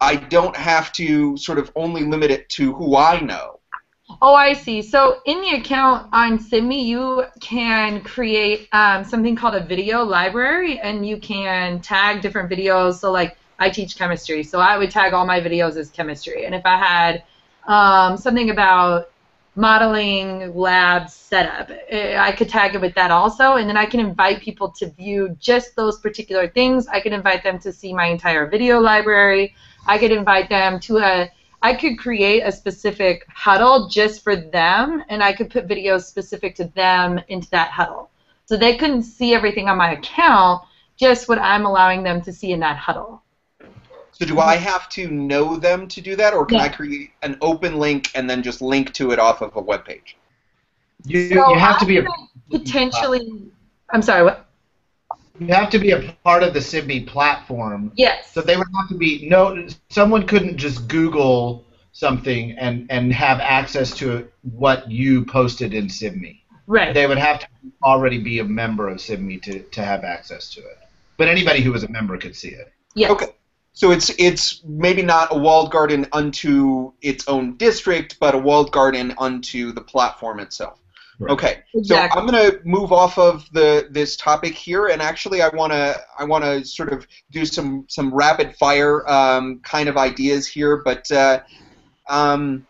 I don't have to sort of only limit it to who I know? Oh, I see. So in the account on SIBME, you can create um, something called a video library, and you can tag different videos. So like I teach chemistry, so I would tag all my videos as chemistry. And if I had um, something about modeling lab setup. Uh, I could tag it with that also, and then I can invite people to view just those particular things. I could invite them to see my entire video library. I could invite them to a I could create a specific huddle just for them, and I could put videos specific to them into that huddle. So they couldn't see everything on my account, just what I'm allowing them to see in that huddle. So do I have to know them to do that, or can Yeah. I create an open link and then just link to it off of a web page? You, So you have to be a I could potentially. I'm sorry. What? You have to be a part of the SIBME platform. Yes. So they would have to be no. Someone couldn't just Google something and and have access to what you posted in SIBME. right. They would have to already be a member of SIBME to, to have access to it. But anybody who was a member could see it. yes. Okay. So it's it's maybe not a walled garden unto its own district, but a walled garden unto the platform itself. Right. Okay. Exactly. So I'm going to move off of the this topic here, and actually I want to I want to sort of do some some rapid fire um, kind of ideas here. But uh, um,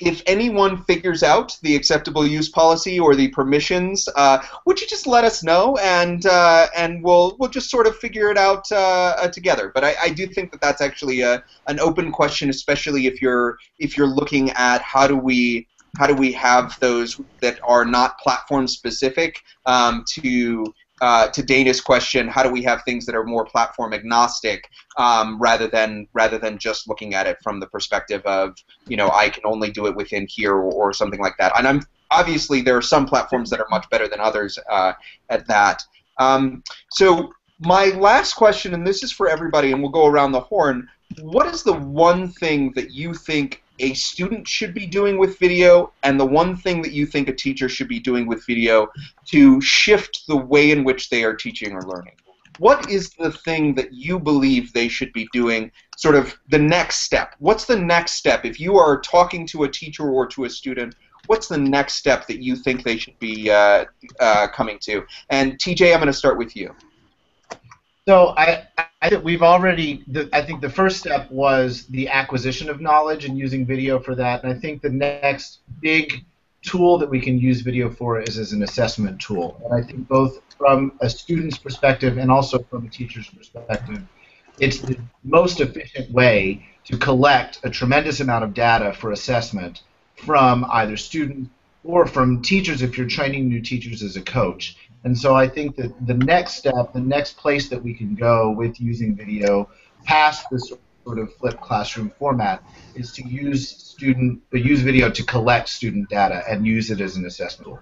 if anyone figures out the acceptable use policy or the permissions, uh, would you just let us know, and uh, and we'll we'll just sort of figure it out uh, uh, together. But I, I do think that that's actually a, an open question, especially if you're if you're looking at how do we how do we have those that are not platform specific um, to uh, to Dana's question, how do we have things that are more platform agnostic um, rather than rather than just looking at it from the perspective of you know I can only do it within here or, or something like that. And I'm obviously there are some platforms that are much better than others uh, at that. Um, so my last question, and this is for everybody, and we'll go around the horn. What is the one thing that you think a student should be doing with video, and the one thing that you think a teacher should be doing with video to shift the way in which they are teaching or learning? What is the thing that you believe they should be doing, sort of the next step? What's the next step? If you are talking to a teacher or to a student, what's the next step that you think they should be uh, uh, coming to? And TJ, I'm going to start with you. So I, I think we've already. The, I think the first step was the acquisition of knowledge and using video for that. And I think the next big tool that we can use video for is as an assessment tool. And I think both from a student's perspective and also from a teacher's perspective, it's the most efficient way to collect a tremendous amount of data for assessment from either students or from teachers if you're training new teachers as a coach. And so I think that the next step, the next place that we can go with using video past this sort of flipped classroom format is to use student uh, use video to collect student data and use it as an assessment tool.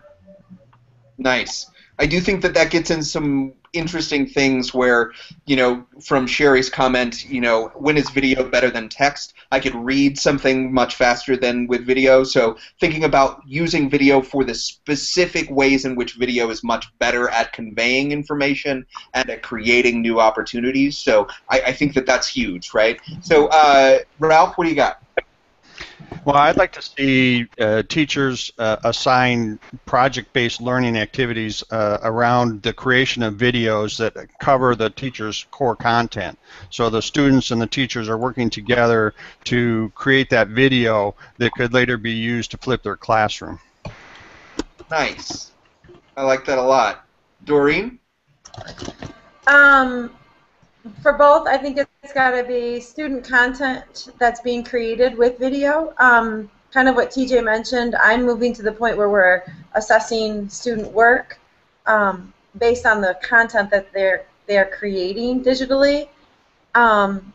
Nice. I do think that that gets in some interesting things where, you know, from Sherry's comment, you know, when is video better than text? I could read something much faster than with video. So thinking about using video for the specific ways in which video is much better at conveying information and at creating new opportunities. So I, I think that that's huge, right? So uh, Ralph, what do you got? Well, I'd like to see uh, teachers uh, assign project-based learning activities uh, around the creation of videos that cover the teacher's core content. So the students and the teachers are working together to create that video that could later be used to flip their classroom. Nice. I like that a lot. Doreen? Um, for both, I think it's got to be student content that's being created with video. Um, kind of what TJ mentioned, I'm moving to the point where we're assessing student work um, based on the content that they're they're creating digitally. Um,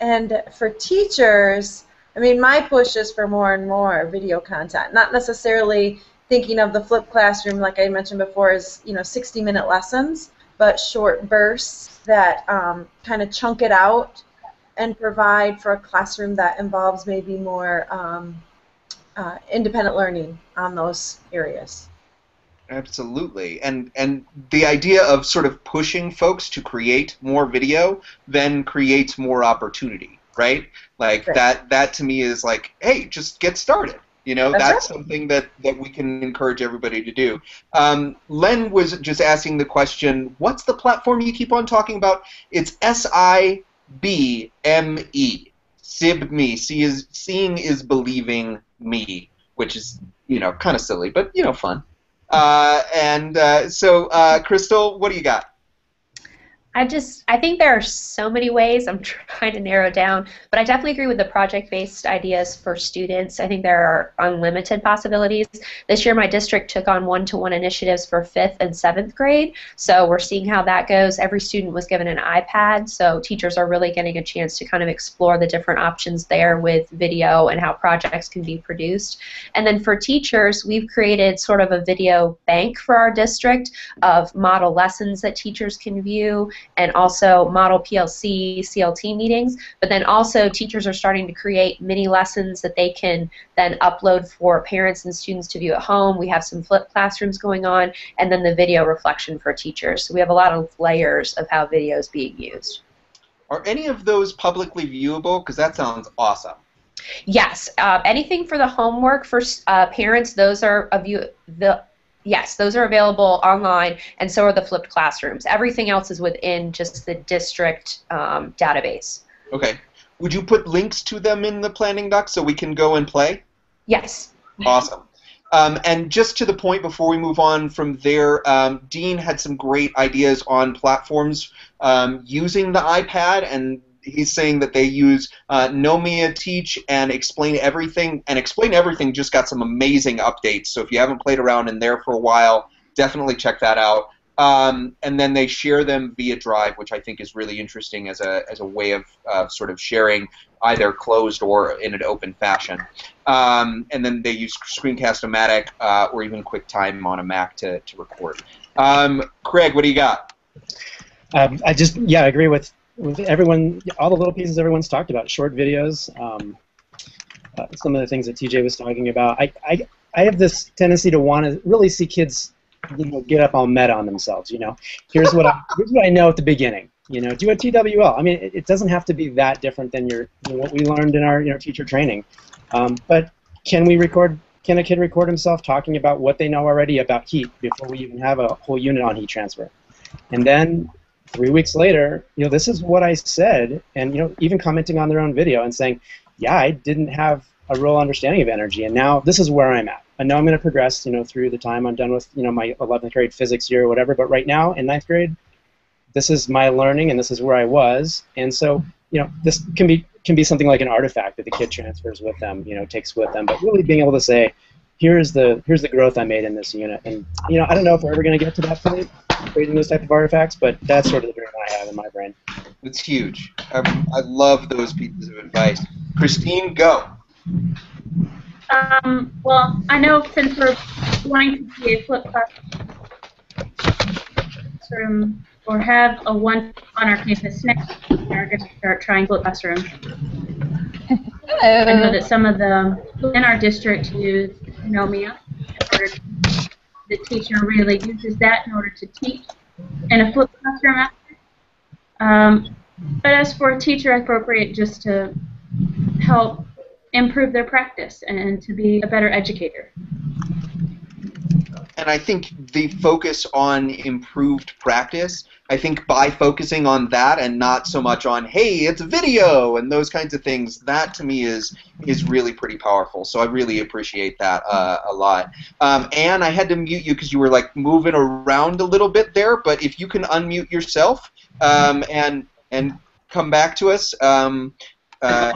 and for teachers, I mean, my push is for more and more video content, not necessarily thinking of the flipped classroom, like I mentioned before, as you know, 60-minute lessons, but short bursts that um, kind of chunk it out and provide for a classroom that involves maybe more um, uh, independent learning on those areas. Absolutely, and and the idea of sort of pushing folks to create more video then creates more opportunity, right? Like Right. that that to me is like, hey, just get started. You know, That's that's something that, that we can encourage everybody to do. Um, Len was just asking the question, what's the platform you keep on talking about? It's S I B M E. Sib me. See is seeing is believing me. which is you know kind of silly, but you know fun. Uh, and uh, so, uh, Crystal, what do you got? I just I think there are so many ways. I'm [LAUGHS] trying to narrow down, but I definitely agree with the project-based ideas for students. I think there are unlimited possibilities. This year, my district took on one-to-one initiatives for fifth and seventh grade, so we're seeing how that goes. Every student was given an iPad, so teachers are really getting a chance to kind of explore the different options there with video and how projects can be produced. And then for teachers, we've created sort of a video bank for our district of model lessons that teachers can view and also model PLC, CLT meetings. But then also teachers are starting to create mini lessons that they can then upload for parents and students to view at home. We have some flip classrooms going on, and then the video reflection for teachers. So we have a lot of layers of how video is being used. Are any of those publicly viewable? Because that sounds awesome. Yes, uh, anything for the homework for uh, parents, those are a view the Yes, those are available online, and so are the flipped classrooms. Everything else is within just the district um, database. Okay. Would you put links to them in the planning doc so we can go and play? Yes. Awesome. Um, and just to the point before we move on from there, um, Dean had some great ideas on platforms um, using the iPad and he's saying that they use uh, Knowmia Teach and Explain Everything, and Explain Everything just got some amazing updates. So if you haven't played around in there for a while, definitely check that out. Um, and then they share them via Drive, which I think is really interesting as a, as a way of uh, sort of sharing either closed or in an open fashion. Um, and then they use Screencast-O-Matic uh, or even QuickTime on a Mac to, to record. Um, Craig, what do you got? Um, I just yeah, I agree with with everyone, all the little pieces everyone's talked about, short videos, um, uh, some of the things that TJ was talking about. I, I, I have this tendency to want to really see kids, you know, get up all meta on themselves. You know, here's what I, [LAUGHS] here's what I know at the beginning. You know, do a TWL. I mean, it, it doesn't have to be that different than your you know, what we learned in our you know teacher training. Um, but can we record? Can a kid record himself talking about what they know already about heat before we even have a whole unit on heat transfer? And then three weeks later, you know, this is what I said, and you know, even commenting on their own video and saying, yeah, I didn't have a real understanding of energy, and now this is where I'm at. I know I'm going to progress, you know, through the time I'm done with, you know, my 11th grade physics year or whatever. But right now, in ninth grade, this is my learning, and this is where I was. And so, you know, this can be can be something like an artifact that the kid transfers with them, you know, takes with them. But really being able to say, here's the here's the growth I made in this unit. And you know, I don't know if we're ever going to get to that point, creating those type of artifacts, but that's sort of the dream I have in my brain. It's huge. I, I love those pieces of advice. Christine, go. Um, well, I know since we're wanting to see a flip classroom or have a one on our campus next, we're going to start trying flip classroom. I know that some of the in our district use Knowmia. The teacher really uses that in order to teach in a flip classroom. Um, but as for teacher appropriate, just to help improve their practice and to be a better educator. And I think the focus on improved practice, I think by focusing on that and not so much on, hey, it's video and those kinds of things, that to me is is really pretty powerful. So I really appreciate that uh, a lot. Um, I had to mute you because you were like moving around a little bit there, but if you can unmute yourself um, and and come back to us. Um, uh,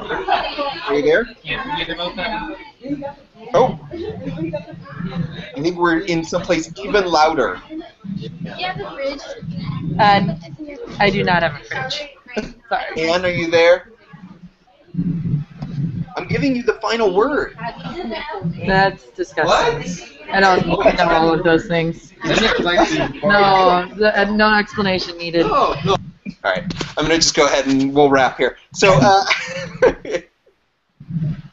are you there? Oh. I think we're in someplace even louder. Uh, I do not have a fridge. Sorry. Anne, are you there? I'm giving you the final word. That's disgusting. What? I don't know all of those things. no, the, uh, no explanation needed. Oh, no. All right, I'm gonna just go ahead and we'll wrap here. So, uh, [LAUGHS]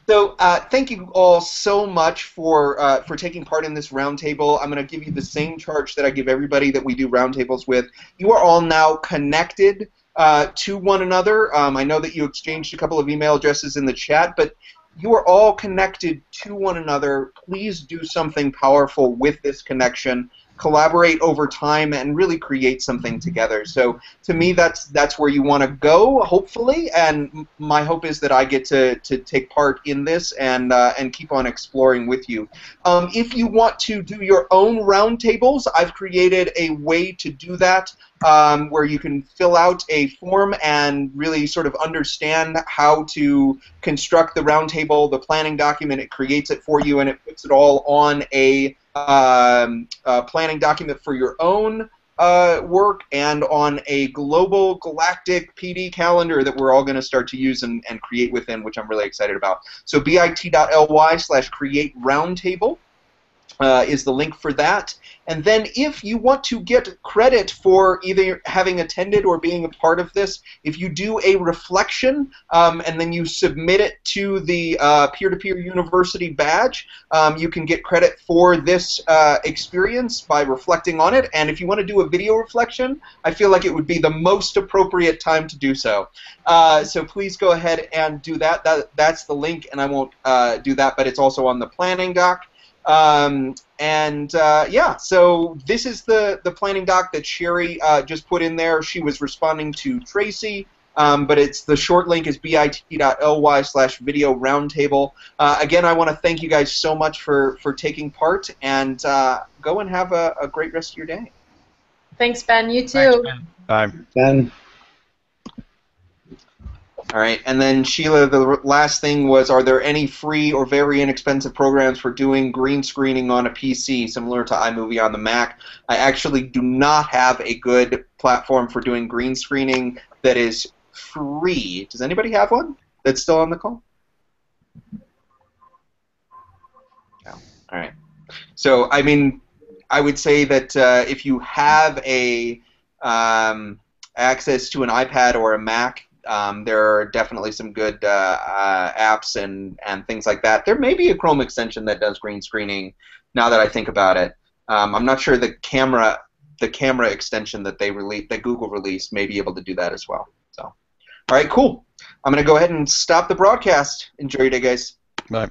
so uh, thank you all so much for uh, for taking part in this roundtable. I'm gonna give you the same charge that I give everybody that we do roundtables with. You are all now connected uh, to one another. Um, I know that you exchanged a couple of email addresses in the chat, but you are all connected to one another. Please do something powerful with this connection. Collaborate over time and really create something together. So to me, that's that's where you want to go, hopefully. And my hope is that I get to, to take part in this and uh, and keep on exploring with you. Um, if you want to do your own roundtables, I've created a way to do that um, where you can fill out a form and really sort of understand how to construct the roundtable, the planning document. It creates it for you and it puts it all on a, um, a planning document for your own uh, work and on a global galactic PD calendar that we're all going to start to use and, and create within, which I'm really excited about. So bit.ly slash create roundtable. Uh, is the link for that. And then if you want to get credit for either having attended or being a part of this, if you do a reflection um, and then you submit it to the uh, peer-to-peer university badge, um, you can get credit for this uh, experience by reflecting on it. And if you want to do a video reflection, I feel like it would be the most appropriate time to do so. Uh, so please go ahead and do that. that that's the link, and I won't uh, do that, but it's also on the planning doc. Um, and uh, yeah, so this is the, the planning doc that Sherry uh, just put in there. She was responding to Tracy, um, but it's the short link is bit.ly slash video roundtable. Uh, again, I want to thank you guys so much for, for taking part, and uh, go and have a, a great rest of your day. Thanks, Ben. You too. Thanks, Ben. Bye. Ben. All right, and then Sheila, the last thing was: Are there any free or very inexpensive programs for doing green screening on a PC, similar to iMovie on the Mac? I actually do not have a good platform for doing green screening that is free. Does anybody have one that's still on the call? No. All right. So, I mean, I would say that uh, if you have a um, access to an iPad or a Mac um, there are definitely some good uh, uh, apps and, and things like that. There may be a Chrome extension that does green screening. Now that I think about it, um, I'm not sure the camera the camera extension that they released that Google released may be able to do that as well. So, all right, cool. I'm gonna go ahead and stop the broadcast. Enjoy your day, guys. Bye.